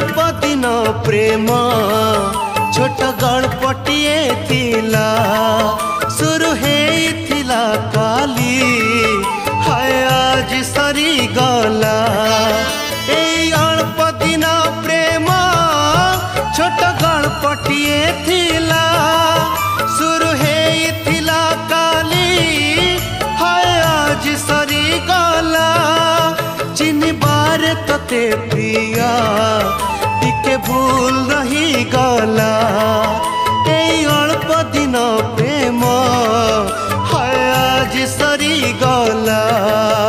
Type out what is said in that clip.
गणपति प्रेम छोट गणपटिए थिला शुरू काली हाय आज सरी गला प्रेम छोट गणपटिए थिला शुरू काली हाय आज सरी गला चिन्ह बार तते प्रिया के भूल रही गला अल्प दिन प्रेम हया जी सरी गला